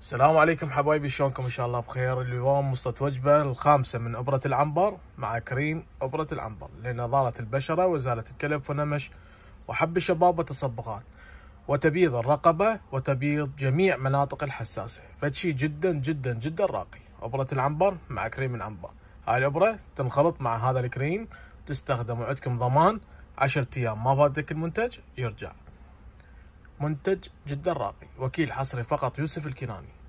السلام عليكم حبايبي شلونكم؟ إن شاء الله بخير. اليوم وصلت وجبه الخامسة من أبرة العنبر مع كريم أبرة العنبر لنضاره البشرة وازاله الكلف ونمش وحب الشباب والتصبغات. وتبييض الرقبة وتبييض جميع مناطق الحساسة. فشي جدا جدا جدا راقي. أبرة العنبر مع كريم العنبر. هاي الابره تنخلط مع هذا الكريم تستخدم وعندكم ضمان 10 أيام. ما فاتك المنتج؟ يرجع. منتج جدا راقي. وكيل حصري فقط يوسف الكناني.